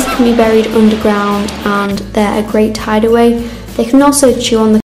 Snails can be buried underground and they're a great hideaway. They can also chew on the